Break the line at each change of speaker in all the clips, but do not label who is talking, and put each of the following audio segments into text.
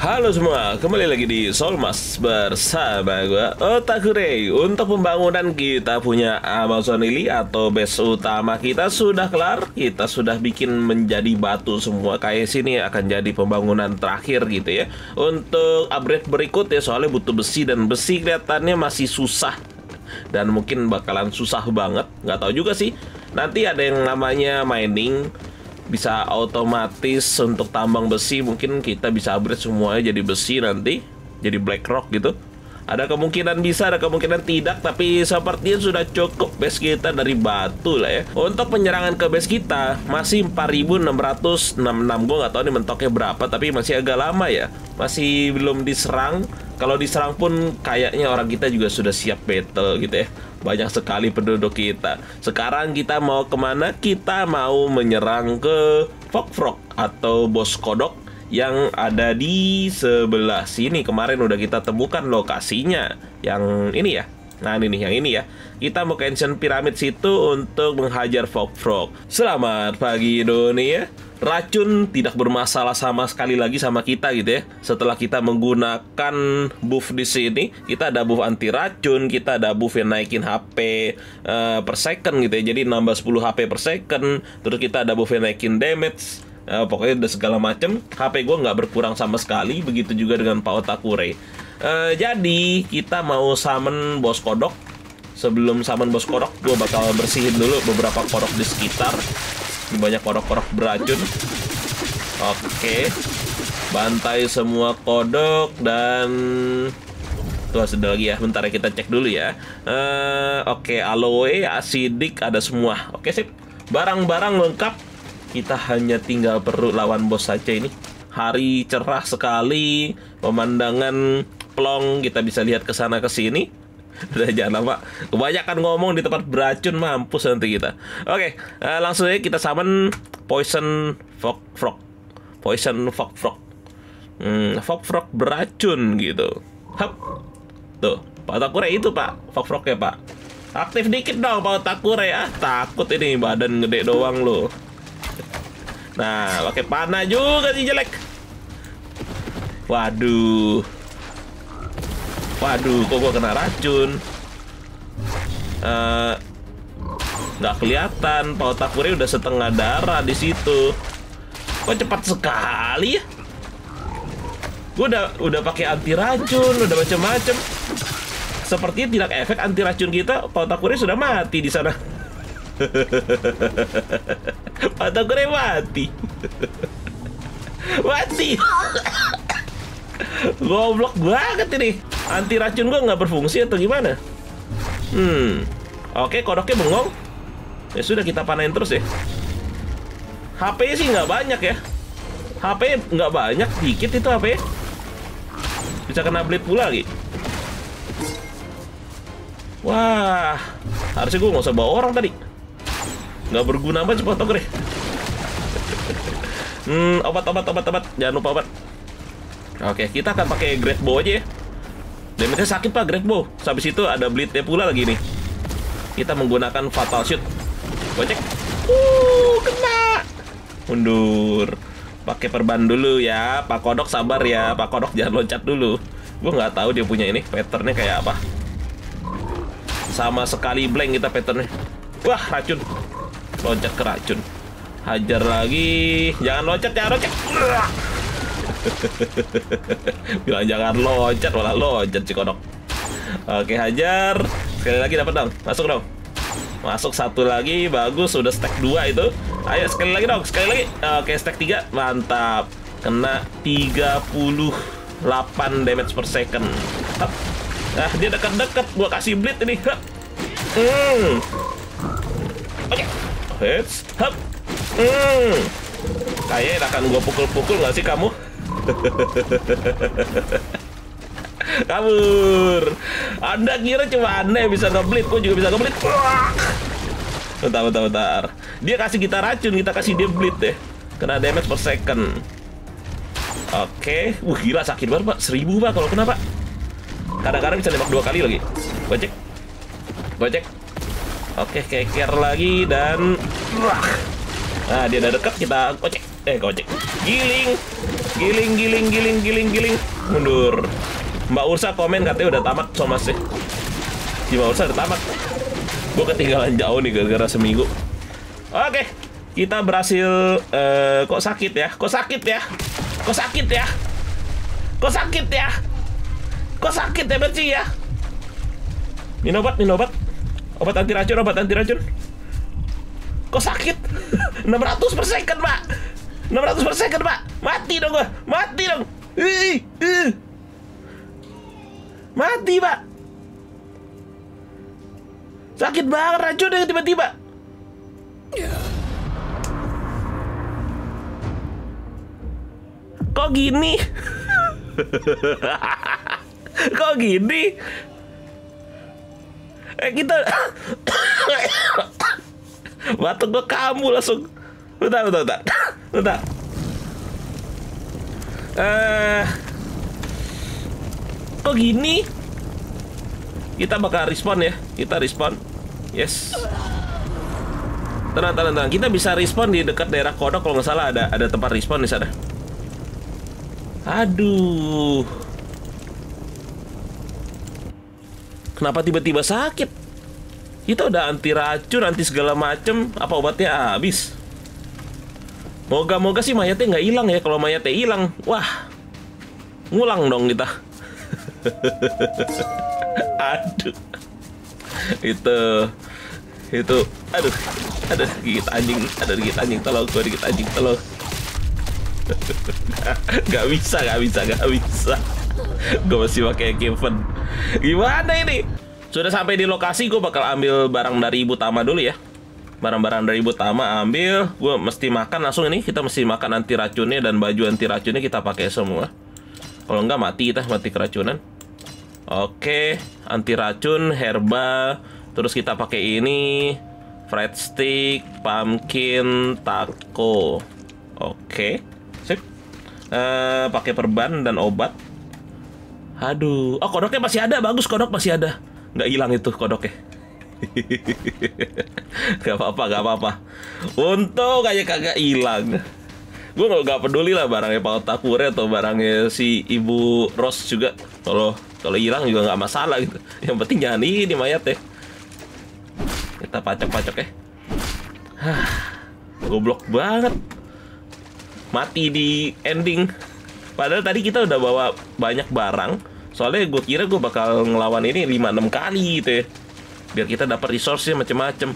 Halo semua, kembali lagi di Solmas bersama gue Otakure Untuk pembangunan kita punya Amazon Lily atau base utama kita sudah kelar Kita sudah bikin menjadi batu semua. Kayak sini akan jadi pembangunan terakhir gitu ya. Untuk upgrade berikut ya soalnya butuh besi Dan besi kelihatannya masih susah. Dan mungkin bakalan susah banget Nggak tahu juga sih. Nanti ada yang namanya mining bisa otomatis untuk tambang besi mungkin kita bisa upgrade semuanya jadi besi nanti jadi black rock gitu. Ada kemungkinan bisa ada kemungkinan tidak tapi sepertinya sudah cukup. Base kita dari batu lah ya. Untuk penyerangan ke base kita masih 4666 gue nggak tahu nih mentoknya berapa tapi masih agak lama ya. Masih belum diserang. Kalau diserang pun kayaknya orang kita juga sudah siap battle gitu ya banyak sekali penduduk kita. Sekarang kita mau ke mana? Kita mau menyerang ke Fok Frog atau bos kodok yang ada di sebelah sini. Kemarin udah kita temukan lokasinya. Yang ini ya. Nah ini nih yang ini ya Kita mau ke Ancient Pyramid situ untuk menghajar Fog Frog Selamat pagi dunia racun tidak bermasalah sama sekali lagi sama kita gitu ya. Setelah kita menggunakan buff di sini, kita ada buff anti racun, kita ada buff yang naikin HP uh, eh, per second gitu ya. Jadi nambah 10 HP per second, terus kita ada buff yang naikin damage. Uh, pokoknya udah segala macem HP gue nggak berkurang sama sekali begitu juga dengan Pak Otakure uh, jadi kita mau summon bos kodok sebelum summon bos kodok gue bakal bersihin dulu beberapa kodok di sekitar ini banyak korok-korok beracun. Oke. Bantai semua kodok dan tuh ada lagi ya. Bentar ya kita cek dulu ya. Uh, Oke, okay, aloe, asidik ada semua. Oke, okay, sip. Barang-barang lengkap. Kita hanya tinggal perlu lawan bos saja ini. Hari cerah sekali, pemandangan plong, kita bisa lihat ke sana ke sini. Udah jangan lama. Kebanyakan ngomong di tempat beracun mampus nanti kita. Oke, uh, langsung aja kita summon Poison Fog Frog. Poison Fog Frog. Hmm, Fog Frog beracun gitu. Hap. Tuh, Pak Takure itu Pak. Fog Frog ya Pak. Aktif dikit dong Pak Takure ya. Takut ini badan gede doang lo. Nah, pakai panah juga sih jelek. Waduh. Waduh, kok gua kena racun? Uh, nggak kelihatan. Paut Takure udah setengah darah di situ. Kok cepat sekali ya? Gue udah udah pakai anti racun, udah macam-macam. Sepertinya tidak efek anti racun kita. Paut Takure sudah mati di sana. Paut Takure mati. mati. Goblok banget ini anti racun gue nggak berfungsi atau gimana? Hmm, oke kodoknya bengong. Ya sudah kita panen terus ya. HP sih nggak banyak ya. HP nggak banyak, dikit itu HP. Bisa kena blade pula lagi. Wah, harusnya gue nggak usah bawa orang tadi. Nggak berguna banget fotografer. hmm, obat, obat, obat, obat. Jangan lupa obat. Oke, kita akan pakai great bow aja ya. Damage-nya sakit pak, Great Bow. Habis itu ada bleed-nya pula lagi nih. Kita menggunakan Fatal Shoot. Gocek. Uh, kena. Mundur. Pakai perban dulu ya. Pak Kodok sabar ya. Pak Kodok jangan loncat dulu. Gue nggak tahu dia punya ini. Patternnya kayak apa. Sama sekali blank kita patternnya. Wah, racun. Loncat ke racun. Hajar lagi. Jangan loncat, jangan loncat. Bilang jangan loncat malah loncat si kodok. Oke hajar. Sekali lagi dapat dong. Masuk dong. Masuk satu lagi bagus sudah stack dua itu. Ayo sekali lagi dong, sekali lagi. Oke, stack tiga Mantap. Kena 38 damage per second. Nah, dia dekat-dekat gua kasih bleed ini. Hup. Hmm. Oke. Hits. Hup. Hmm. Kayaknya akan gua pukul-pukul nggak sih kamu? Kabur. Anda kira cuma yang bisa ngeblit, kok juga bisa ngeblit. Bentar, bentar, bentar. Dia kasih kita racun, kita kasih dia bleed deh. Kena damage per second. Oke, wah gila sakit banget pak, seribu pak kalau kena pak. Kadang-kadang bisa nembak dua kali lagi. Gocek, gocek. Oke, keker lagi dan Nah, dia udah dekat kita kocek. Eh, kocek. Giling. Giling, giling, giling, giling, giling. Mundur. Mbak Ursa komen katanya udah tamat sama sih. Si Mbak Ursa udah tamat. Gue ketinggalan jauh nih gara-gara seminggu. Oke, kita berhasil. eh, kok sakit ya? Kok sakit ya? Kok sakit ya? Kok sakit ya? Kok sakit ya Beci ya? Minum obat, minum obat. Obat anti racun, obat anti racun. Kok sakit? 600 per second, Pak. 600 per second, Pak. Mati dong gua. Mati dong. Mati, Pak. Sakit banget racunnya tiba-tiba. Kok gini? Kok gini? Eh kita Batuk gue kamu langsung Bentar, bentar, bentar. Bentar. Eh Kok gini? Kita bakal respon ya. Kita respon. Yes. Tenang, tenang, tenang. Kita bisa respon di dekat daerah kodok Kalau nggak salah. Ada ada tempat respon di sana. Aduh. Kenapa tiba-tiba sakit? Kita udah anti racun, anti segala macem. Apa obatnya habis? Moga-moga sih mayatnya nggak hilang ya. Kalau mayatnya hilang, wah, ngulang dong kita. aduh, itu, itu, aduh, ada gigit anjing, ada gigit anjing, tolong gue gigit anjing, tolong. gak bisa, gak bisa, gak bisa. Gue masih pakai Kevin. Gimana ini? Sudah sampai di lokasi, gue bakal ambil barang dari Ibu Tama dulu ya. Barang-barang dari Ibu Tama ambil, gue mesti makan langsung ini. Kita mesti makan anti racunnya dan baju anti racunnya kita pakai semua. Kalau enggak mati kita mati keracunan. Oke, anti racun, herba, terus kita pakai ini, fried stick, pumpkin, taco. Oke, sip. Eh, pakai perban dan obat. Aduh, oh kodoknya masih ada, bagus kodok masih ada. Nggak hilang itu kodoknya. gak apa-apa, gak apa-apa. Untung kayak kagak hilang. Gue nggak nggak peduli lah barangnya Pak Takure atau barangnya si Ibu Ros juga. Kalau kalau hilang juga nggak masalah gitu. Yang penting jangan ini mayat ya. Kita pacok-pacok ya. Hah, Goblok banget. Mati di ending. Padahal tadi kita udah bawa banyak barang. Soalnya gue kira gue bakal ngelawan ini 5-6 kali gitu ya. Biar kita dapat resource-nya macem-macem.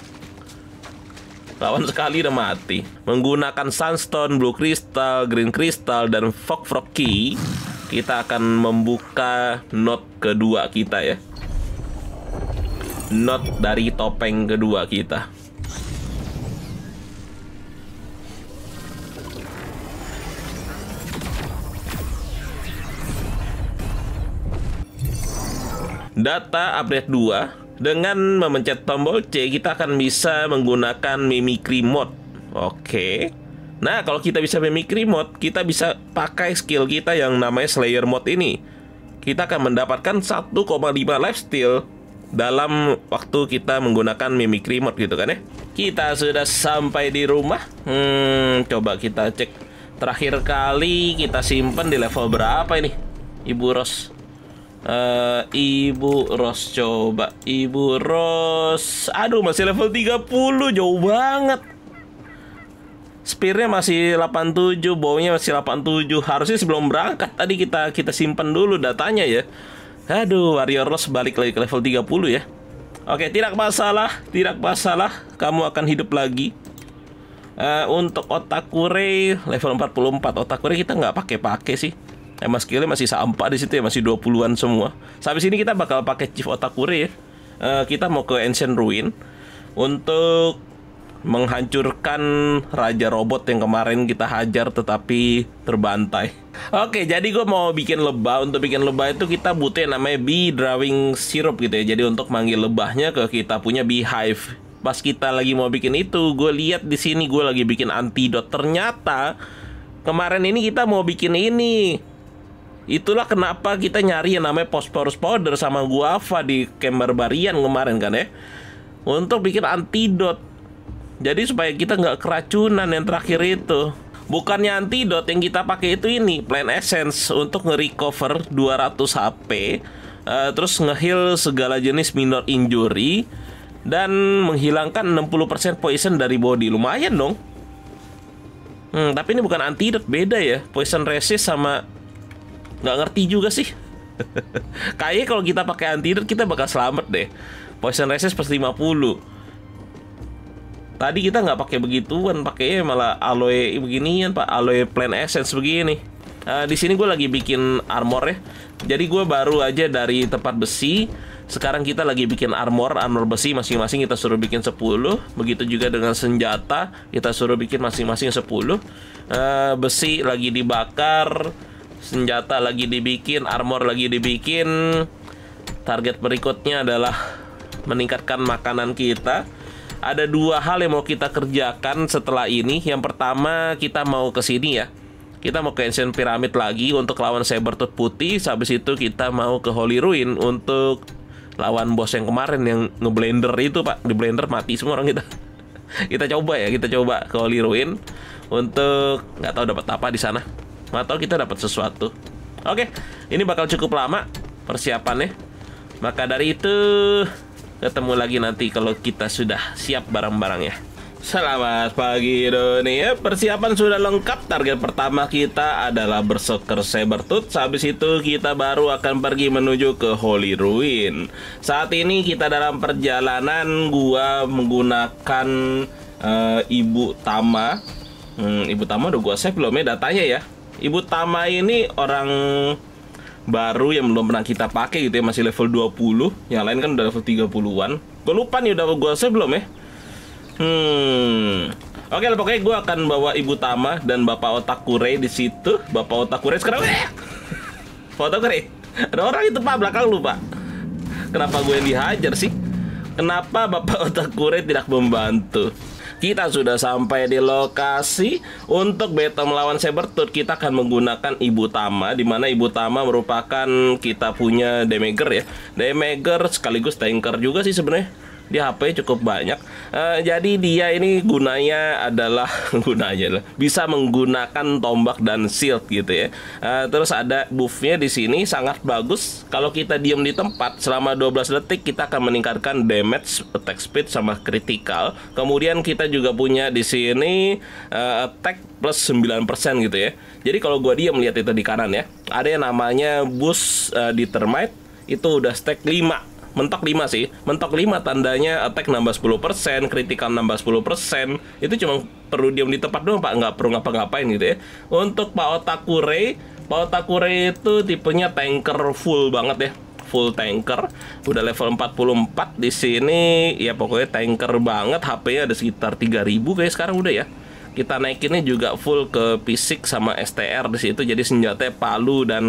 Lawan sekali udah mati. Menggunakan sunstone, blue crystal, green crystal, dan fog frog key, kita akan membuka not kedua kita ya. Not dari topeng kedua kita. Data update 2 dengan memencet tombol C kita akan bisa menggunakan mimicry mode. Oke. Nah, kalau kita bisa mimicry mode, kita bisa pakai skill kita yang namanya Slayer mode ini. Kita akan mendapatkan 1,5 lifesteal dalam waktu kita menggunakan mimicry mode gitu kan ya. Kita sudah sampai di rumah. Hmm, coba kita cek terakhir kali kita simpen di level berapa ini? Ibu Ros. Eh, Ibu Ros coba. Ibu Ros. Aduh masih level 30 Jauh banget. Spearnya masih 87 Bownya masih 87 Harusnya sebelum berangkat Tadi kita kita simpan dulu datanya ya. Aduh Warrior Ros balik lagi ke level 30 ya. Oke tidak masalah Tidak masalah. Kamu akan hidup lagi. Eh, Untuk Otakure Level 44 Otakure kita nggak pakai-pakai sih Emang skillnya masih sampah di situ ya, masih 20-an semua. Sampai sini kita bakal pakai Chief Otakure ya. Eh, kita mau ke Ancient Ruin untuk menghancurkan raja robot yang kemarin kita hajar tetapi terbantai. Oke, jadi gue mau bikin lebah. Untuk bikin lebah itu kita butuh yang namanya bee drawing syrup gitu ya. Jadi untuk manggil lebahnya ke kita punya beehive. Pas kita lagi mau bikin itu, gue lihat di sini gue lagi bikin antidot. Ternyata kemarin ini kita mau bikin ini Itulah kenapa kita nyari yang namanya Phosphorus powder sama guava di camp barbarian kemarin kan ya. Untuk bikin antidot. Jadi supaya kita nggak keracunan yang terakhir itu. Bukannya antidot yang kita pakai itu ini Plan Essence untuk nge-recover 200 HP uh, Terus nge-heal segala jenis minor injury Dan menghilangkan 60% poison dari body Lumayan dong hmm, Tapi ini bukan antidot, beda ya Poison resist sama nggak ngerti juga sih Kayaknya kalau kita pakai antidot kita bakal selamat deh Poison resist plus 50 Tadi kita nggak pakai begituan, pakainya malah aloe beginian pak, aloe plant essence begini. Uh, di sini gue lagi bikin armor ya. Jadi gue baru aja dari tempat besi. Sekarang kita lagi bikin armor, armor besi masing-masing kita suruh bikin 10 Begitu juga dengan senjata, kita suruh bikin masing-masing 10 uh, Besi lagi dibakar, senjata lagi dibikin, armor lagi dibikin Target berikutnya adalah meningkatkan makanan kita ada dua hal yang mau kita kerjakan setelah ini. Yang pertama kita mau ke sini ya. Kita mau ke Ancient Pyramid lagi untuk lawan Sabertooth putih. Habis itu kita mau ke Holy Ruin untuk lawan bos yang kemarin yang ngeblender itu pak. Di blender mati semua orang kita. kita coba ya, kita coba ke Holy Ruin untuk nggak tahu dapat apa di sana. Atau kita dapat sesuatu. Oke, ini bakal cukup lama persiapannya. Maka dari itu Ketemu lagi nanti kalau kita sudah siap barang-barangnya. Selamat pagi dunia Persiapan sudah lengkap. Target pertama kita adalah Berserker Sabertooth Habis itu kita baru akan pergi menuju ke Holy Ruin. Saat ini kita dalam perjalanan. Gua menggunakan uh, Ibu Tama. Hmm, Ibu Tama udah gua save belum ya datanya ya Ibu Tama ini orang baru yang belum pernah kita pakai gitu ya masih level 20 yang lain kan udah level 30-an gue lupa nih udah gue save belum ya? Hmm. Oke lah pokoknya gue akan bawa ibu Tama dan bapak Otakure di situ. Bapak Otakure sekarang bapak Otakure ada orang itu pak belakang lu pak. Kenapa gue yang dihajar sih? Kenapa bapak Otakure tidak membantu kita sudah sampai di lokasi untuk battle melawan Sabertooth. Kita akan menggunakan Ibu Tama, di mana Ibu Tama merupakan kita punya damager ya. Damager sekaligus tanker juga sih sebenarnya di HP cukup banyak. Uh, jadi dia ini gunanya adalah gunanya lah bisa menggunakan tombak dan shield gitu ya. Uh, terus ada buffnya di sini sangat bagus. Kalau kita diam di tempat selama 12 detik kita akan meningkatkan damage, attack speed sama critical. Kemudian kita juga punya di sini uh, attack plus 9% gitu ya. Jadi kalau gua diam lihat itu di kanan ya. Ada yang namanya boost uh, di termite itu udah stack 5 mentok 5 sih. Mentok 5 tandanya attack nambah 10% critical nambah 10% itu cuma perlu diam di tempat doang pak. Nggak perlu ngapa-ngapain gitu ya. Untuk Pak Otakure Pak Otakure itu tipenya tanker full banget ya. Full tanker. Udah level 44 di sini. Ya pokoknya tanker banget. HP-nya ada sekitar 3000 kayak sekarang udah ya kita naikinnya juga full ke fisik sama STR di situ. Jadi senjata palu dan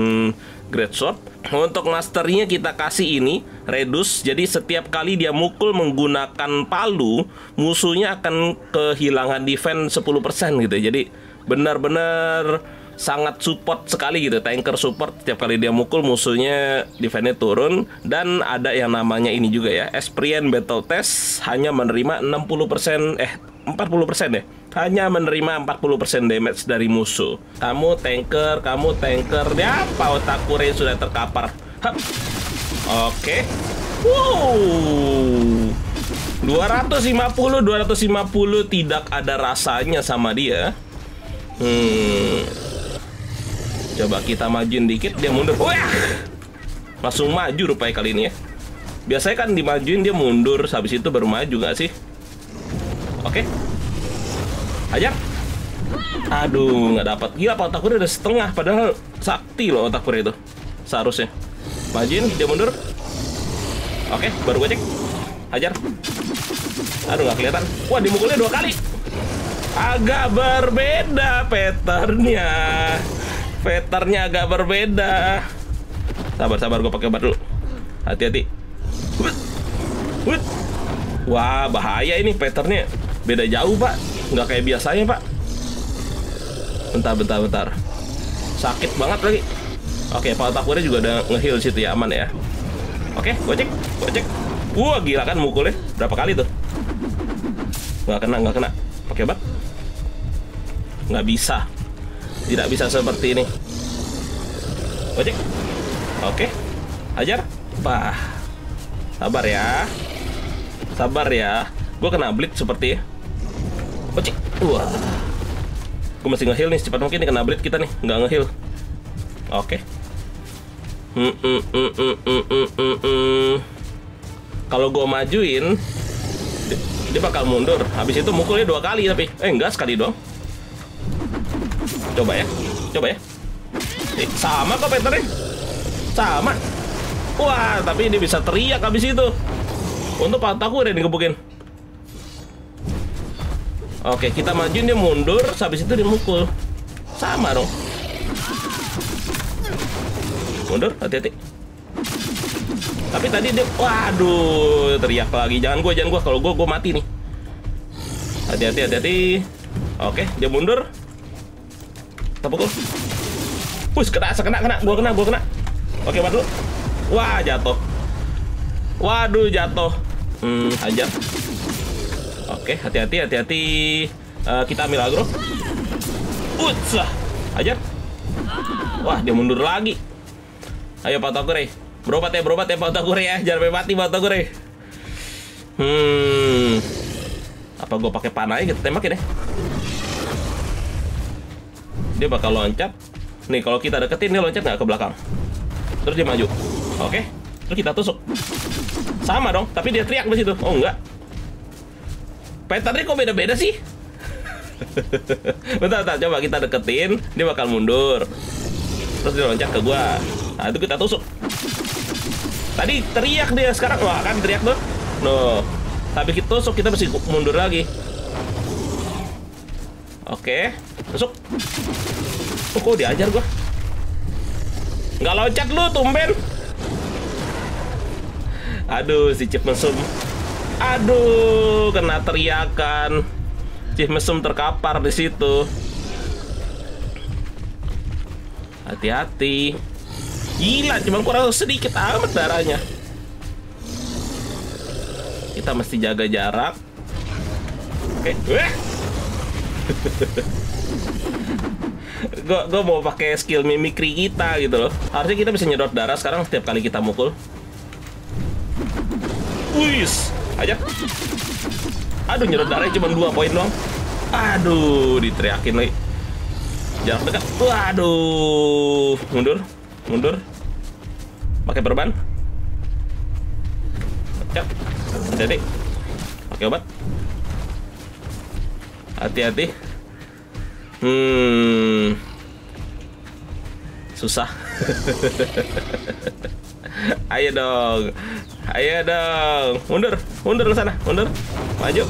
great sword. Untuk masternya kita kasih ini reduce jadi setiap kali dia mukul menggunakan palu musuhnya akan kehilangan defense 10% gitu. Jadi benar-benar sangat support sekali gitu tanker support. Setiap kali dia mukul musuhnya defense turun. Dan ada yang namanya ini juga ya experience battle test hanya menerima 60% eh 40% ya hanya menerima 40% damage dari musuh. Kamu tanker, kamu tanker. Ya, apa otakure sudah terkapar. Oke. Okay. Wow. 250 250 tidak ada rasanya sama dia. Hmm. Coba kita majuin dikit dia mundur. Wah. Langsung maju rupanya kali ini ya. Biasanya kan dimajuin dia mundur, habis itu baru maju gak sih? Oke. Okay. Ajar. Aduh, nggak dapat. Gila, Pak Otakure udah setengah. Padahal sakti loh Otakure itu. Seharusnya. Majin, dia mundur. Oke, baru gue cek. Hajar. Aduh, nggak kelihatan. Wah, dimukulnya dua kali. Agak berbeda patternnya. Patternnya agak berbeda. Sabar, sabar. Gue pakai obat dulu. Hati-hati. Wah, bahaya ini patternnya. Beda jauh, Pak nggak kayak biasanya pak bentar bentar bentar sakit banget lagi oke pak takurnya juga udah ngeheal situ ya aman ya oke gue cek gue cek wah gila kan mukulnya berapa kali tuh Nggak kena, nggak kena. Pakai obat? Nggak bisa. Tidak bisa seperti ini. Ojek. Oke. Hajar. Bah. Sabar ya. Sabar ya. Gue kena bleed seperti Ojek. Wah. Gue mesti ngeheal nih secepat mungkin nih kena bleed kita nih. Nggak ngeheal. Oke. Hmm, hmm, hmm. Kalau gue majuin, di- dia bakal mundur. Habis itu mukulnya dua kali tapi, eh enggak sekali doang. Coba ya, coba ya. Eh, sama kok patternnya. Sama. Wah, tapi dia bisa teriak habis itu. Untuk pataku udah digebukin. Oke, kita majuin dia mundur, habis itu dia mukul. Sama dong. Mundur, hati-hati. Tapi tadi dia, waduh, teriak lagi. Jangan gua, jangan gua. Kalau gua, gua mati nih. Hati-hati, hati-hati. Oke, dia mundur. Kita pukul. Push, kena, kena, kena. Gua kena, gua kena. Oke, bantu. Wah, jatuh. Waduh, jatuh. Hmm, ajar. Oke, hati-hati, hati-hati. Eh, kita ambil agro. Utsah, ajar. Wah, dia mundur lagi. Ayo Pak Tokure. Berobat ya, berobat ya Pak Tokure ya. Jangan sampai mati Pak Tokure. Hmm. Apa gue pakai panah kita tembakin ya? Dia bakal loncat. Nih, kalau kita deketin dia loncat nggak ke belakang. Terus dia maju. Oke. Terus kita tusuk. Sama dong, tapi dia teriak di situ. Oh enggak. Patternnya kok beda-beda sih? bentar, bentar, coba kita deketin, dia bakal mundur. Terus dia loncat ke gua. Nah, itu kita tusuk. Tadi teriak dia, sekarang wah kan teriak tuh. No. Tapi kita tusuk, kita mesti mundur lagi. Oke, tusuk. Oh, kok diajar gua? Nggak loncat lu, tumben. Aduh, si Cip mesum. Aduh, kena teriakan. Cip mesum terkapar di situ. Hati-hati. Gila, cuma kurang sedikit amat darahnya. Kita mesti jaga jarak. Oke, weh. gue gue mau pakai skill mimikri kita gitu loh. Harusnya kita bisa nyedot darah sekarang setiap kali kita mukul. Wis, aja. Aduh, nyedot darahnya cuma dua poin doang. Aduh, diteriakin lagi. Jarak dekat. Waduh, mundur, mundur. Pakai perban. Cep. Hati-hati. Pakai obat. Hati-hati. Hmm. Susah. Ayo dong. Ayo dong. Mundur, mundur ke sana, mundur. Maju.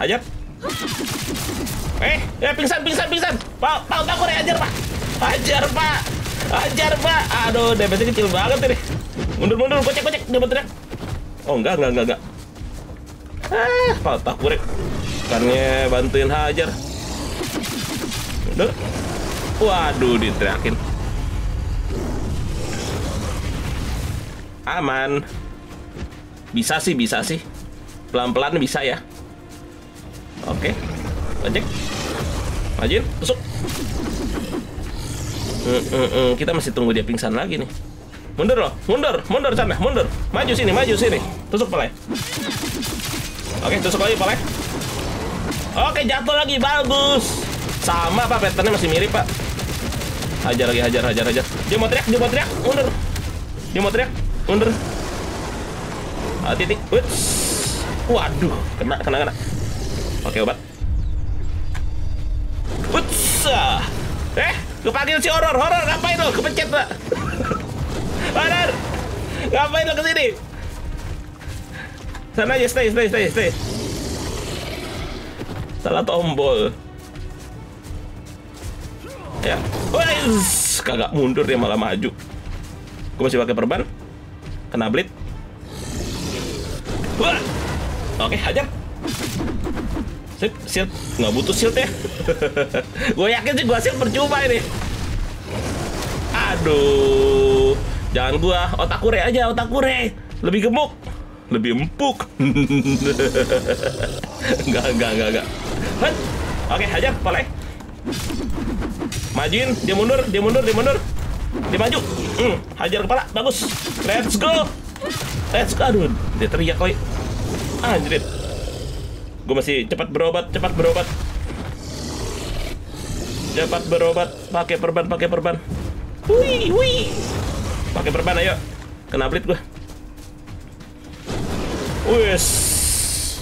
Hajar. Eh, eh pingsan, pingsan, pingsan. Pak, Pak, ya, ajar, Pak. Ajar, Pak. Ajar, Pak. Aduh, damage kecil banget ini. Mundur, mundur, gocek, gocek. Dia mau teriak. Oh, enggak, enggak, enggak, enggak. Ah, Pak, takut Bukannya bantuin hajar. Mundur. Waduh, diteriakin. Aman. Bisa sih, bisa sih. Pelan-pelan bisa ya. Oke. Ojek. Majuin, tusuk. Mm, mm, mm. Kita masih tunggu dia pingsan lagi nih. Mundur loh, mundur, mundur sana, mundur. Maju sini, maju sini. Tusuk pala. Oke, tusuk lagi pala. Oke, jatuh lagi, bagus. Sama pak, patternnya masih mirip pak. Hajar lagi, hajar, hajar, hajar. Dia mau teriak, dia mau teriak, mundur. Dia mau teriak, mundur. Ah, titik, Wits. Waduh, kena, kena, kena. Oke, obat. Wits. Eh, kepanggil si horor, horor ngapain lo? Kepencet pak. Horor, ngapain lo ke sini? Sana aja, stay, stay, stay, stay. Salah tombol. Ya, Wais, kagak mundur dia malah maju. Gue masih pakai perban. Kena bleed. Wah. Oke, hajar. Sip, shield. Nggak butuh shield ya. gue yakin sih gue shield percuma ini. Aduh. Jangan gua, otak kure aja, otak kure. Lebih gemuk. Lebih empuk. Enggak, enggak, enggak, enggak. Oke, hajar, boleh. Majuin, dia mundur, dia mundur, dia mundur. Dia maju. Hmm, hajar kepala, bagus. Let's go. Let's go. Aduh, dia teriak koi. Anjir. Gue masih cepat berobat, cepat berobat. Cepat berobat, pakai perban, pakai perban. Wih, wih. Pakai perban ayo. Kena blit gua. Wes.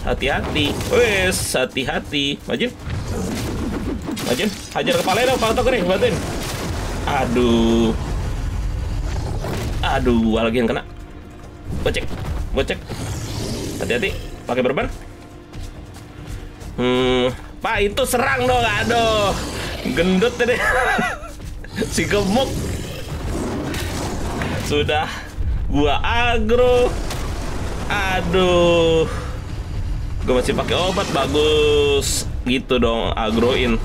Hati-hati. Wes, hati-hati. Maju. Maju. Hajar kepala dong, Pak Tokre, bantuin. Aduh. Aduh, lagi yang kena. Gocek. Gocek. Hati-hati. Pakai perban. Hmm, Pak itu serang dong, aduh. Gendut tadi. si gemuk. Sudah gua agro. Aduh. Gua masih pakai obat bagus. Gitu dong, agroin.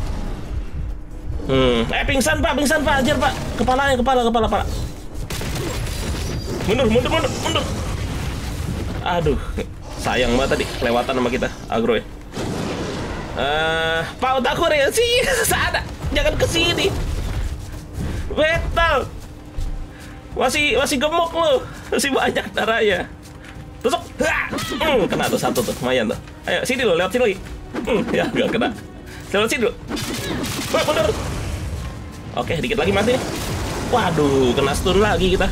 Hmm, eh pingsan Pak, pingsan Pak, ajar Pak. Kepalanya, kepala, kepala, Pak. Mundur, mundur, mundur, mundur. Aduh, sayang banget tadi kelewatan sama kita agro ya. Eh, Pak Otaku ya sih, ada. Jangan ke sini. Betal. Masih masih gemuk lu. Masih banyak darahnya. Tusuk. Hmm, kena tuh satu tuh, lumayan tuh. Ayo sini lo, lewat sini lagi. Hmm, ya nggak kena. Lewat sini dulu. Bener. Oke, dikit lagi mati. Waduh, kena stun lagi kita.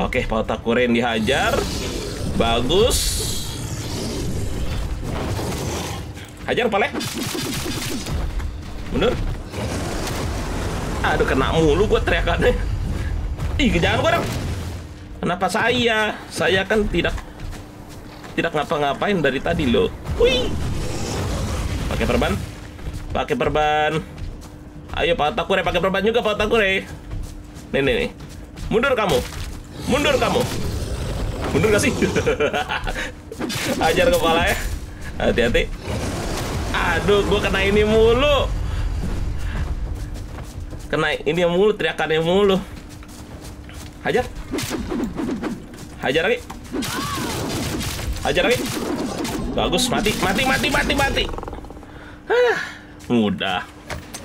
Oke, Pak Otakuren dihajar. Bagus. Hajar pale. Mundur. Aduh kena mulu gue teriakannya. Ih, jangan gue dong. Kenapa saya? Saya kan tidak tidak ngapa-ngapain dari tadi loh. Wih. Pakai perban. Pakai perban. Ayo Pak Takure pakai perban juga Pak Takure. Nih nih nih. Mundur kamu. Mundur kamu. Mundur gak sih? Ajar kepala ya. Hati-hati. Aduh, gue kena ini mulu. Kena ini mulu, teriakannya mulu. Hajar. Hajar lagi. Hajar lagi. Bagus, mati, mati, mati, mati, mati. Hah, mudah.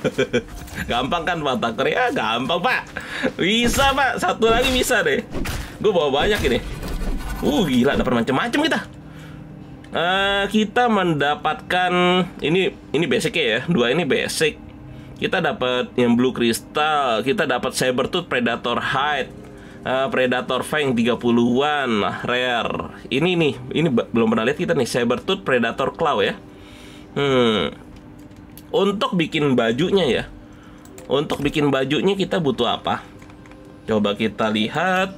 gampang kan Pak Taker ya? Gampang Pak. Bisa Pak, satu lagi bisa deh. Gue bawa banyak ini. Uh, gila, dapat macam-macam kita. Uh, kita mendapatkan ini ini basic ya, dua ini basic. Kita dapat yang blue crystal, kita dapat saber tooth predator hide, uh, predator fang 30-an rare. Ini nih, ini belum pernah lihat kita nih saber tooth predator claw ya. Hmm. Untuk bikin bajunya ya. Untuk bikin bajunya kita butuh apa? Coba kita lihat.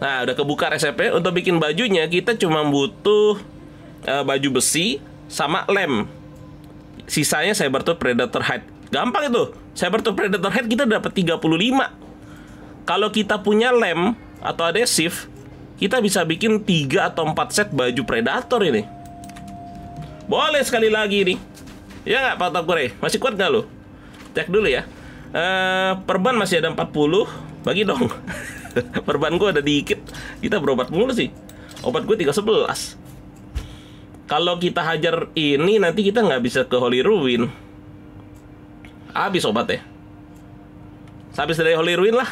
Nah, udah kebuka resepnya. Untuk bikin bajunya kita cuma butuh uh, baju besi sama lem. Sisanya Sabertooth Predator Hide. Gampang itu. Sabertooth Predator Hide kita dapat 35. Kalau kita punya lem atau adhesive, kita bisa bikin 3 atau 4 set baju Predator ini. Boleh sekali lagi nih. Ya nggak Pak Takure? Masih kuat nggak lo? Cek dulu ya. Uh, perban masih ada 40. Bagi dong. perban gue ada dikit. Kita berobat mulu sih. Obat gue 311 kalau kita hajar ini nanti kita nggak bisa ke Holy Ruin. Habis obat ya. Habis dari Holy Ruin lah.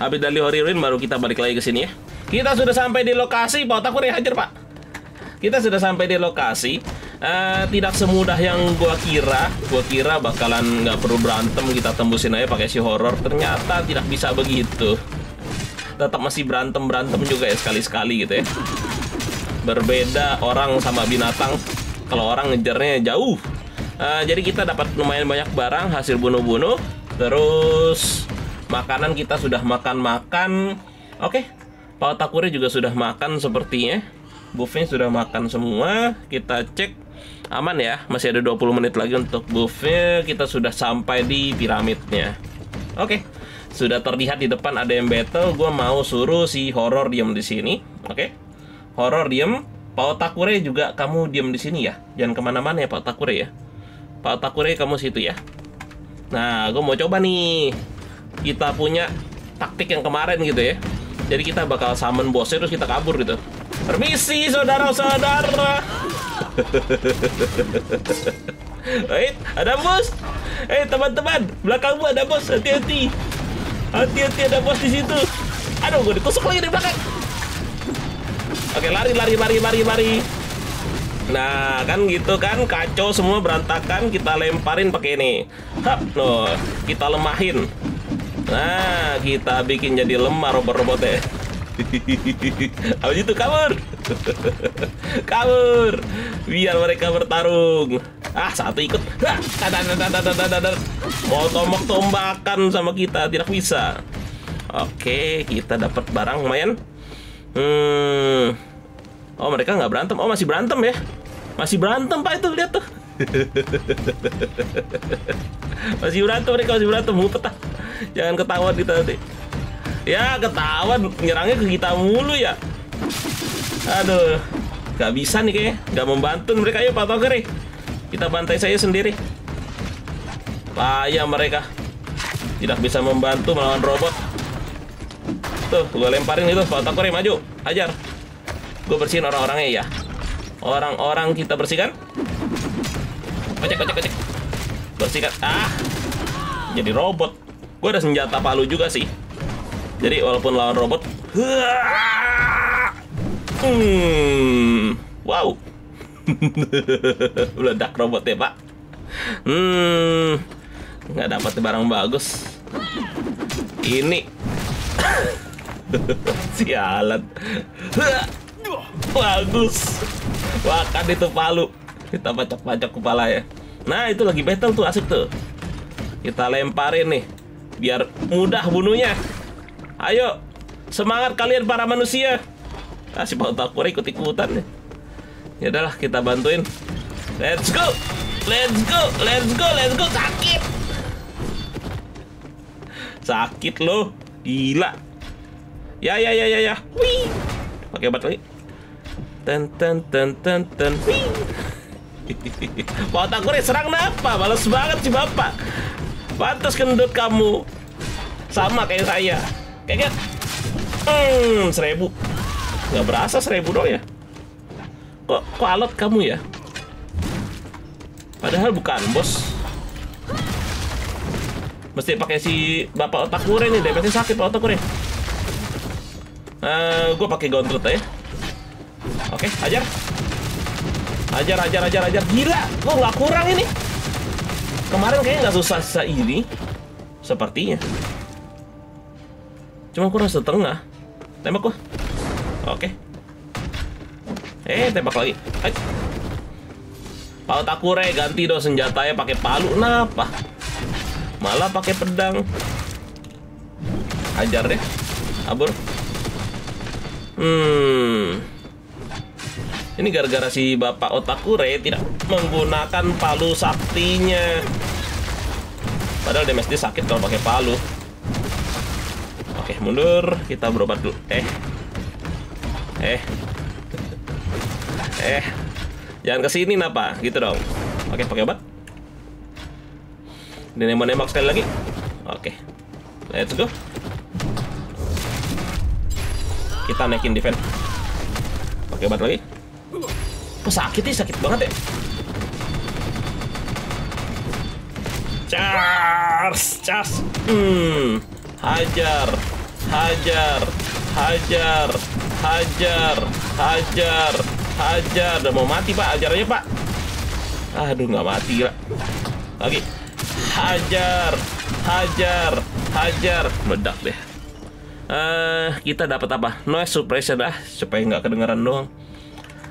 Habis dari Holy Ruin baru kita balik lagi ke sini ya. Kita sudah sampai di lokasi, Pak Otaku hajar Pak. Kita sudah sampai di lokasi. Uh, tidak semudah yang gua kira. Gua kira bakalan nggak perlu berantem kita tembusin aja pakai si horror. Ternyata tidak bisa begitu. Tetap masih berantem berantem juga ya sekali-sekali gitu ya berbeda orang sama binatang kalau orang ngejarnya jauh uh, jadi kita dapat lumayan banyak barang hasil bunuh-bunuh terus makanan kita sudah makan-makan oke okay. Pak Takure juga sudah makan sepertinya buffnya sudah makan semua kita cek aman ya masih ada 20 menit lagi untuk buffnya kita sudah sampai di piramidnya. Oke okay. sudah terlihat di depan ada yang battle. Gue mau suruh si horror diam di sini oke? Okay horor diem. Pak Takure juga kamu diem di sini ya? Jangan ke mana-mana ya Pak Takure ya. Pak Takure kamu situ ya. Nah gue mau coba nih. Kita punya taktik yang kemarin gitu ya jadi kita bakal summon bosnya terus kita kabur gitu Permisi saudara-saudara. Eh, ada bos. Eh, teman-teman, belakangmu ada bos. Hati-hati. Hati-hati ada bos di situ. Aduh, gue ditusuk lagi di belakang. Oke, lari, lari, lari, lari, lari. Nah, kan gitu kan, kacau semua berantakan, kita lemparin pakai ini. Hap, no, kita lemahin. Nah, kita bikin jadi lemah robot-robotnya. Habis itu kabur. kabur. Biar mereka bertarung. Ah, satu ikut. Mau tombak tombakan sama kita, tidak bisa. Oke, kita dapat barang lumayan. Hmm. Oh, mereka nggak berantem. Oh, masih berantem ya? Masih berantem, Pak, itu. Lihat tuh. masih berantem mereka, masih berantem. Ngumpet ah. Jangan ketahuan kita nanti. Ya, ketahuan. Nyerangnya ke kita mulu ya. Aduh. Gak bisa nih kayaknya. Gak membantu mereka. Ayo, Pak Toger Kita bantai saya sendiri. Payah mereka. Tidak bisa membantu melawan robot. Tuh, gue lemparin itu. Pak Toger maju. Ajar. Gue bersihin orang-orangnya ya. Orang-orang kita bersihkan. Kocek, kocek, kocek. Bersihkan. Ah. Jadi robot. Gue ada senjata palu juga sih. Jadi walaupun lawan robot. Hmm. Wow. Meledak robotnya, Pak. Hmm. Nggak dapat barang bagus. Ini. Sialan. Bagus. Wah, kan itu palu. Kita pacok-pacok kepala ya. Nah, itu lagi battle tuh asik tuh. Kita lemparin nih. Biar mudah bunuhnya. Ayo. Semangat kalian para manusia. Ah, si Pak Takura ikut-ikutan nih. Ya udahlah, kita bantuin. Let's go. Let's go. Let's go. Let's go. Sakit. Sakit loh. Gila. Ya ya ya ya ya. Wih. Pakai lagi. Ten ten ten ten ten. Pak Takure serang kenapa? Males banget sih Bapak. Pantas kendut kamu. Sama kayak saya. Kayak Hmm, seribu. Gak berasa seribu dong ya. Kok, kok alot kamu ya? Padahal bukan, bos. Mesti pakai si Bapak otak kure nih, DPS sakit Pak otak kure. Uh, gue pakai gauntlet ya. Oke, ajar. Ajar, ajar, ajar, ajar. Gila, kok nggak kurang ini? Kemarin kayaknya nggak susah susah ini. Sepertinya. Cuma kurang setengah. Tembak gua. Oke. Eh, tembak lagi. Hai. Palu takure ganti dong senjatanya pakai palu. Kenapa? Malah pakai pedang. Ajar deh. Abur. Hmm. Ini gara-gara si Bapak Otakure tidak menggunakan palu saktinya. Padahal DMSD sakit kalau pakai palu. Oke, mundur. Kita berobat dulu. Eh. Eh. Eh. Jangan ke sini napa? Gitu dong. Oke, pakai obat. Dan nembak-nembak sekali lagi. Oke. Let's go. Kita naikin defense. Pakai obat lagi. Kok sakit nih? Sakit banget ya. Charge, charge. Hmm. Hajar, hajar, hajar, hajar, hajar, hajar. Udah mau mati pak, aja pak. Aduh nggak mati lah. Lagi. Hajar, hajar, hajar. Meledak deh uh, kita dapat apa? Noise suppression ah, supaya nggak kedengaran doang.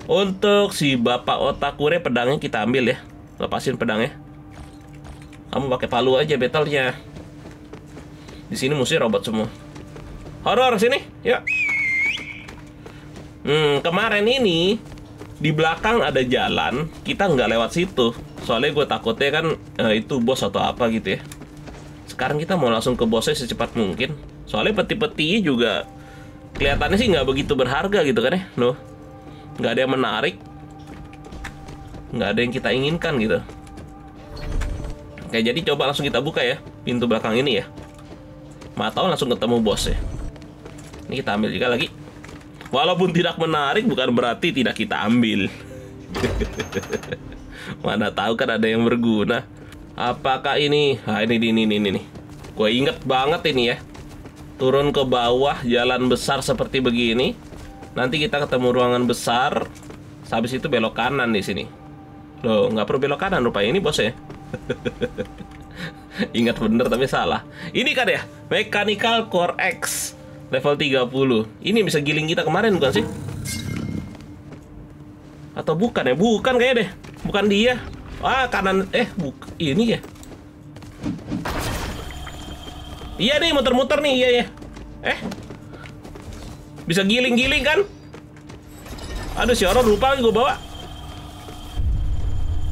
Untuk si bapak otakure pedangnya kita ambil ya, lepasin pedangnya. Kamu pakai palu aja battlenya. Di sini musuh robot semua. Horor sini, ya. Hmm, kemarin ini di belakang ada jalan, kita nggak lewat situ. Soalnya gue takutnya kan uh, itu bos atau apa gitu ya. Sekarang kita mau langsung ke bosnya secepat mungkin soalnya peti-peti juga kelihatannya sih nggak begitu berharga gitu kan ya loh nggak ada yang menarik nggak ada yang kita inginkan gitu Oke jadi coba langsung kita buka ya pintu belakang ini ya tahu langsung ketemu bos ya ini kita ambil juga lagi Walaupun tidak menarik bukan berarti tidak kita ambil. Mana tahu kan ada yang berguna. Apakah ini? Ah ini ini ini ini. Gue inget banget ini ya. Turun ke bawah jalan besar seperti begini. Nanti kita ketemu ruangan besar. Habis itu belok kanan di sini. Loh, nggak perlu belok kanan rupanya ini bos ya. Ingat bener tapi salah. Ini kan ya, Mechanical Core X level 30. Ini bisa giling kita kemarin bukan sih? Atau bukan ya? Bukan kayaknya deh. Bukan dia. Ah, kanan eh buk ini ya. Iya nih muter-muter nih, iya ya. Eh. Bisa giling-giling kan? Aduh si orang lupa lagi gue bawa.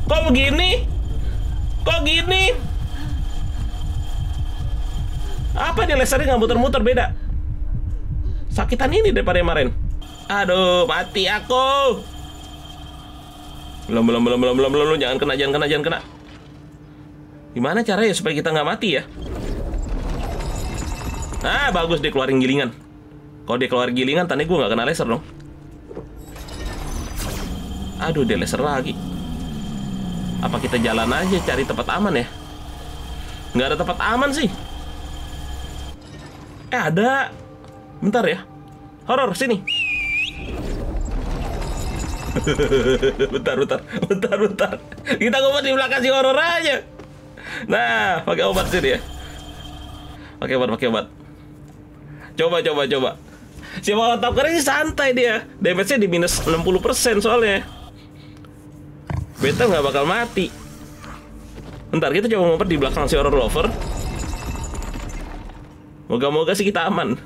Kok begini? Kok gini? Apa nih lasernya nggak muter-muter beda? Sakitan ini daripada yang kemarin. Aduh, mati aku. Belum, belum, belum, belum, belum, belum, jangan kena, jangan kena, jangan kena. Gimana caranya supaya kita nggak mati ya? Ah, bagus dia keluarin gilingan. Kalau dia keluar gilingan, tadi gue nggak kena laser dong. Aduh, dia laser lagi. Apa kita jalan aja cari tempat aman ya? Nggak ada tempat aman sih. Eh ada. Bentar ya. Horor sini. bentar, bentar, bentar, bentar. Kita ngumpet di belakang si horor aja. Nah, pakai obat sini ya. Pakai obat, pakai obat. Coba, coba, coba. Si Molotov keren sih santai dia. Damage-nya di minus 60% soalnya. Beta nggak bakal mati. Bentar, kita coba ngumpet di belakang si horror lover. Moga-moga sih kita aman.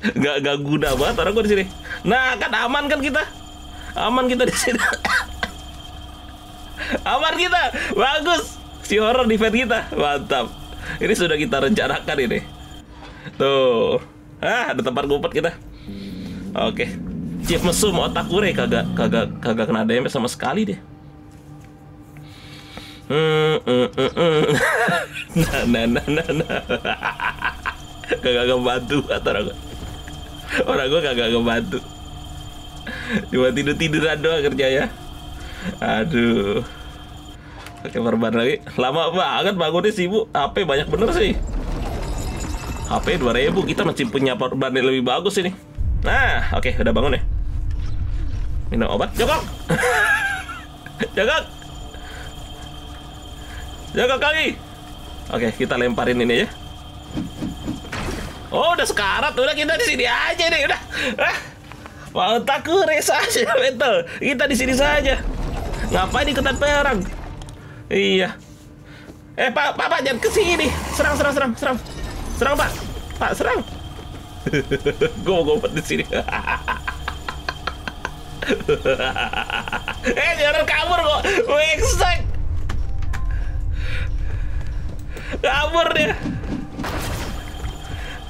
Gak, gak guna banget orang gue di sini. Nah, kan aman kan kita? Aman kita di sini. aman kita. Bagus. Si horror fan kita. Mantap. Ini sudah kita rencanakan ini. Tuh. Ah, ada tempat ngumpet kita. Oke. Chief mesum otak gue kagak kagak kagak kena damage sama sekali deh. Hmm, mm, mm, mm. nah, nah, nah, nah, nah. kagak ngebantu kata orang gue. Orang gue kagak ngebantu. Cuma tidur tiduran doang kerja ya. Aduh. Pakai perban lagi. Lama banget bangunnya sih bu. HP banyak bener sih. HP 2000 kita masih punya yang lebih bagus ini. Nah, oke udah bangun ya. Minum obat. Jokok. Jokok. Jaga kali. Oke, kita lemparin ini ya. Oh, udah sekarat. Udah kita di sini aja nih, udah. Ah. Mau takut resa aja, betul. Kita di sini saja. Ngapain ikutan perang? Iya. Eh, Pak, Pak, Pak, jangan ke sini. Serang, serang, serang, serang. Serang, Pak. Pak, serang. Gue mau ngumpet di sini. eh, jangan kabur kok. Wengsek. Kabur dia.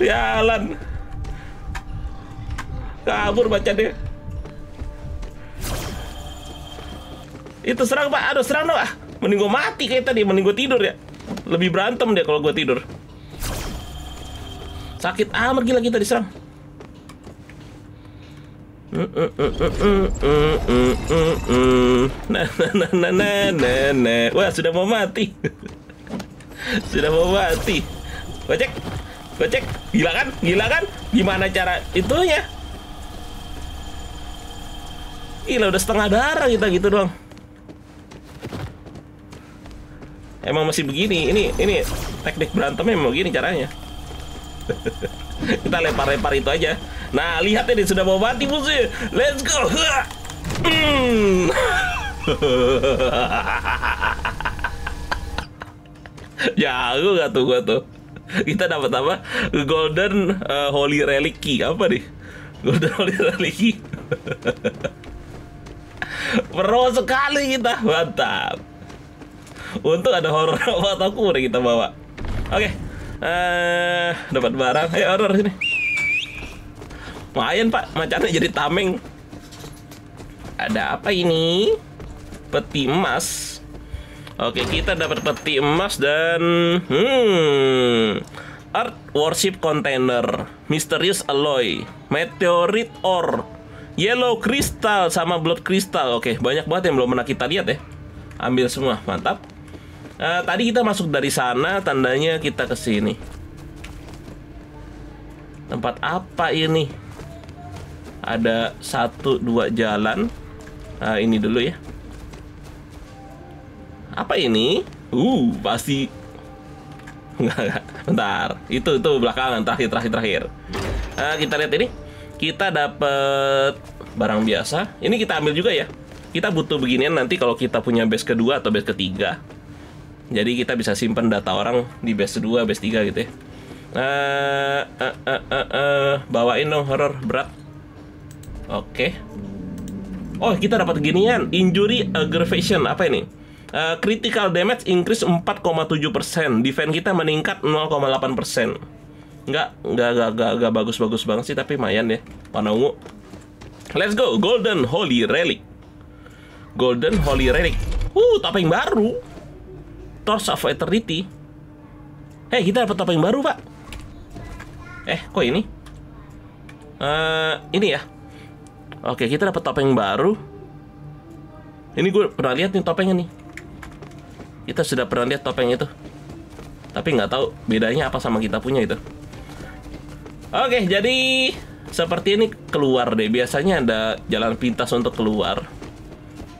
Jalan. Kabur baca dia. Itu serang pak, aduh serang dong ah. Mending gue mati kayak tadi, mending gue tidur ya. Lebih berantem dia kalau gue tidur. Sakit amat gila kita diserang. Nah, nah, nah. Wah, sudah mau mati. Sudah mau mati. Gocek. Gocek. Gila kan? Gila kan? Gimana cara itunya? Gila udah setengah darah kita gitu doang. Emang masih begini. Ini ini teknik berantemnya memang begini caranya. Kita lempar-lempar itu aja. Nah, lihat ini sudah mau mati musuh. Let's go. Hmm. Jago gak tuh gua tuh. Kita dapat apa? Golden uh, Holy Relic. Apa nih? Golden Holy Relic Key. Pro sekali kita. Mantap. Untuk ada horror aku udah kita bawa. Oke. Okay. Uh, dapat barang. Ayo horror sini. Lumayan pak, macannya jadi tameng. Ada apa ini? Peti emas. Oke, kita dapat peti emas dan hmm, Earth Worship Container, Mysterious Alloy, Meteorite Ore, Yellow Crystal sama Blood Crystal. Oke, banyak banget yang belum pernah kita lihat ya. Ambil semua, mantap. Uh, tadi kita masuk dari sana, tandanya kita ke sini. Tempat apa ini? Ada satu dua jalan. Uh, ini dulu ya. Apa ini? Uh, pasti. Bentar. Itu itu belakangan terakhir terakhir terakhir. Nah, kita lihat ini. Kita dapat barang biasa. Ini kita ambil juga ya. Kita butuh beginian nanti kalau kita punya base kedua atau base ketiga. Jadi kita bisa simpan data orang di base 2, base 3 gitu ya. Uh, uh, uh, uh, uh, bawain dong horror berat. Oke. Okay. Oh, kita dapat ginian, injury aggravation. Apa ini? Uh, critical damage increase 4,7%. Defense kita meningkat 0,8%. Enggak, enggak, enggak, enggak, enggak bagus-bagus banget sih, tapi lumayan ya. Warna ungu. Let's go, Golden Holy Relic. Golden Holy Relic. Uh, topeng baru. Torch of Eternity. Eh, kita dapat topeng baru, Pak. Eh, kok ini? Uh, ini ya. Oke, kita dapat topeng baru. Ini gue pernah lihat nih topengnya nih. Kita sudah pernah lihat topeng itu. Tapi nggak tahu bedanya apa sama kita punya itu. Oke, jadi seperti ini keluar deh. Biasanya ada jalan pintas untuk keluar.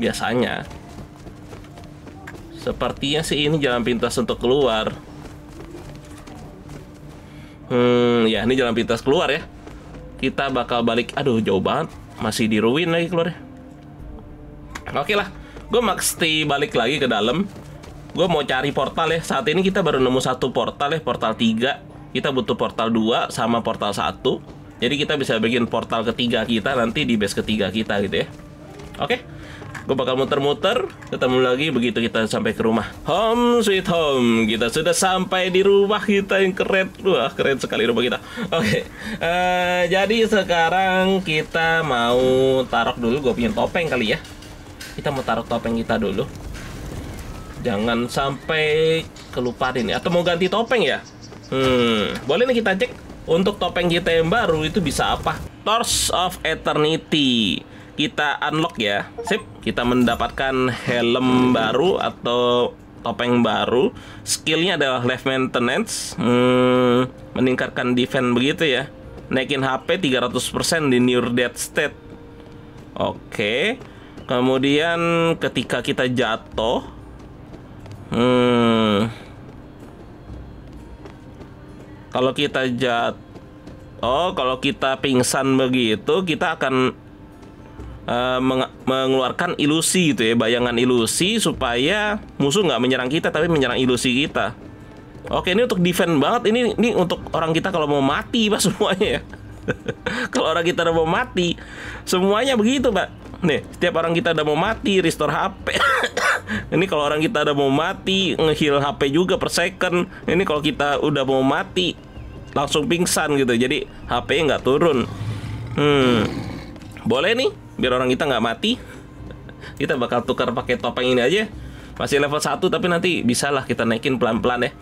Biasanya. Sepertinya sih ini jalan pintas untuk keluar. Hmm, ya ini jalan pintas keluar ya. Kita bakal balik. Aduh, jauh banget. Masih di ruin lagi keluar ya. Oke lah, gue mesti balik lagi ke dalam gue mau cari portal ya saat ini kita baru nemu satu portal ya portal 3 kita butuh portal 2 sama portal 1 jadi kita bisa bikin portal ketiga kita nanti di base ketiga kita gitu ya oke gue bakal muter-muter ketemu lagi begitu kita sampai ke rumah. Home sweet home. Kita sudah sampai di rumah kita yang keren. Wah keren sekali rumah kita. Oke uh, jadi sekarang kita mau taruh dulu gue punya topeng kali ya. Kita mau taruh topeng kita dulu. Jangan sampai kelupaan ini Atau mau ganti topeng ya? Hmm, boleh nih kita cek. Untuk topeng kita yang baru itu bisa apa? Torch of Eternity Kita unlock ya. Sip, kita mendapatkan helm baru atau topeng baru. Skillnya adalah life maintenance. Hmm, Meningkatkan defense begitu ya. Naikin HP 300% di near death state. Oke. Kemudian ketika kita jatuh Hmm. Kalau kita jat Oh, kalau kita pingsan begitu, kita akan uh, meng mengeluarkan ilusi gitu ya, bayangan ilusi supaya musuh nggak menyerang kita tapi menyerang ilusi kita. Oke, ini untuk defend banget. Ini ini untuk orang kita kalau mau mati, Pak semuanya ya. kalau orang kita udah mau mati, semuanya begitu, Pak. Nih, setiap orang kita udah mau mati, restore HP. ini kalau orang kita udah mau mati ngeheal HP juga per second ini kalau kita udah mau mati langsung pingsan gitu jadi HP nggak turun hmm boleh nih biar orang kita nggak mati kita bakal tukar pakai topeng ini aja. Masih level 1 tapi nanti bisa lah kita naikin pelan-pelan ya.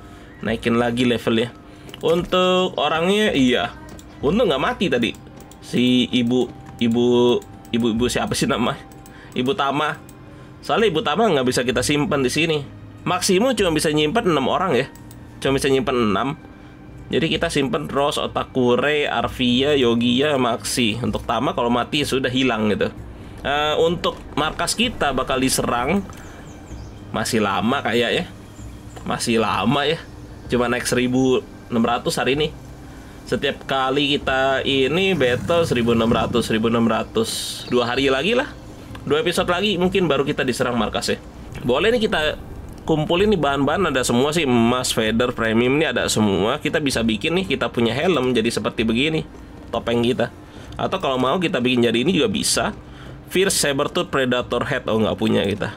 Naikin lagi levelnya. Untuk orangnya iya. Untung nggak mati tadi. Si ibu ibu ibu ibu siapa sih nama? Ibu Tama. Soalnya ibu Tama nggak bisa kita simpan di sini. Maksimum cuma bisa nyimpan enam orang ya. Cuma bisa nyimpan enam. Jadi kita simpan Rose, Otakure, Arvia, Yogia, Maxi. Untuk Tama kalau mati sudah hilang gitu. Uh, untuk markas kita bakal diserang masih lama kayak ya. Masih lama ya. Cuma naik 1600 hari ini. Setiap kali kita ini battle 1600 1600 dua hari lagi lah dua episode lagi mungkin baru kita diserang markas ya boleh nih kita kumpulin nih bahan-bahan ada semua sih emas feather premium ini ada semua. Kita bisa bikin nih kita punya helm jadi seperti begini topeng kita. Atau kalau mau kita bikin jadi ini juga bisa. Fierce saber-tooth predator head oh nggak punya kita.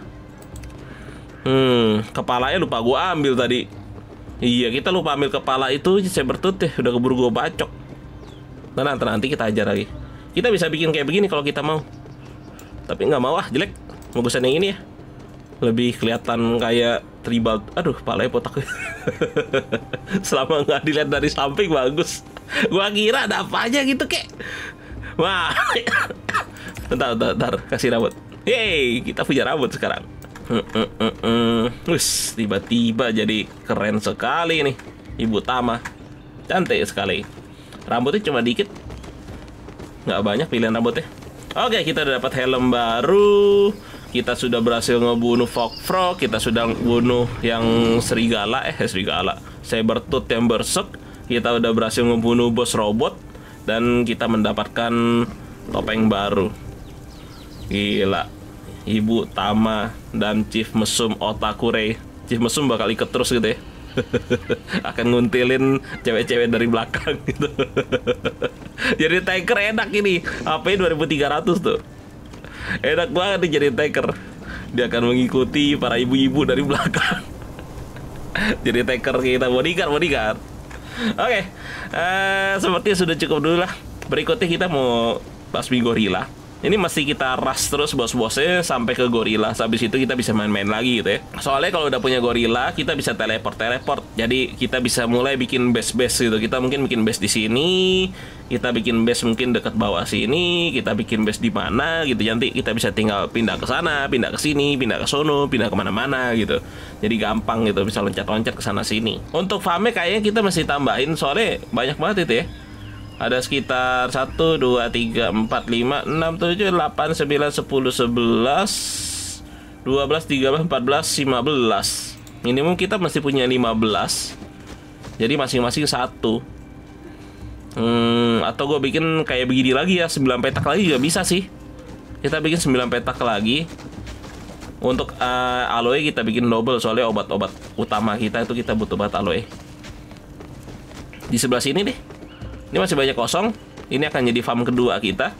Hmm kepalanya lupa gua ambil tadi. Iya kita lupa ambil kepala itu saber-tooth deh udah keburu gua bacok. Tenang nanti kita ajar lagi. Kita bisa bikin kayak begini kalau kita mau. Tapi nggak mau ah jelek. Bagusan yang ini ya lebih kelihatan kayak tribal aduh palanya potak selama nggak dilihat dari samping bagus gua kira ada apa aja gitu kek wah bentar bentar, kasih rambut Yeay, kita punya rambut sekarang. Wis, tiba-tiba jadi keren sekali nih. Ibu Tama. Cantik sekali. Rambutnya cuma dikit. Nggak banyak pilihan rambutnya. Oke, kita udah dapat helm baru. Kita sudah berhasil ngebunuh Fog Frog. Kita sudah bunuh yang serigala. Eh, serigala. Sabertooth yang bersek. Kita udah berhasil ngebunuh bos robot. Dan kita mendapatkan topeng baru. Gila. Ibu Tama dan Chief Mesum Otakure. Chief Mesum bakal ikut terus gitu ya. Akan nguntilin cewek-cewek dari belakang gitu. jadi tanker enak ini. HP 2300 tuh. Enak banget nih jadi tanker. Dia akan mengikuti para ibu-ibu dari belakang. jadi tanker kita bodyguard bodyguard. Oke, okay. uh, sepertinya sudah cukup dulu lah. Berikutnya kita mau basmi gorila ini masih kita rush terus bos-bosnya sampai ke gorila. Habis itu kita bisa main-main lagi gitu ya. Soalnya kalau udah punya gorila, kita bisa teleport-teleport. Jadi kita bisa mulai bikin base-base gitu. Kita mungkin bikin base di sini, kita bikin base mungkin dekat bawah sini, kita bikin base di mana gitu. Nanti kita bisa tinggal pindah ke sana, pindah ke sini, pindah ke sono, pindah ke mana-mana gitu. Jadi gampang gitu, bisa loncat-loncat ke sana sini. Untuk farmnya kayaknya kita masih tambahin soalnya banyak banget itu ya ada sekitar 1 2 3 4 5 6 7 8 9 10 11 12 13 14 15 minimum kita masih punya 15 jadi masing-masing satu. Hmm, atau gue bikin kayak begini lagi ya 9 petak lagi juga bisa sih. Kita bikin 9 petak lagi. Untuk uh, aloe kita bikin double soalnya obat-obat utama kita itu kita butuh obat aloe. Di sebelah sini deh ini masih banyak kosong. Ini akan jadi farm kedua kita.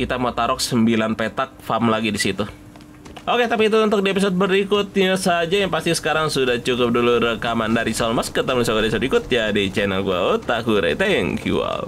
Kita mau taruh 9 petak farm lagi di situ. Oke, tapi itu untuk di episode berikutnya saja Yang pasti sekarang sudah cukup dulu rekaman dari Solmas Ketemu di episode berikutnya di channel gue Otakure Thank you all